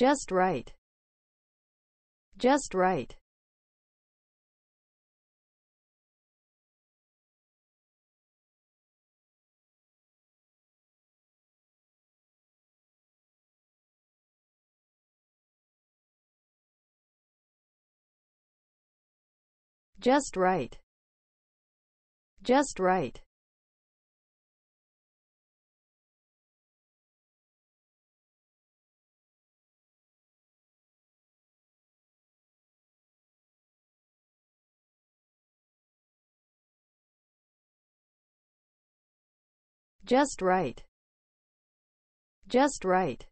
Just right. Just right. Just right. Just right. Just right. Just right.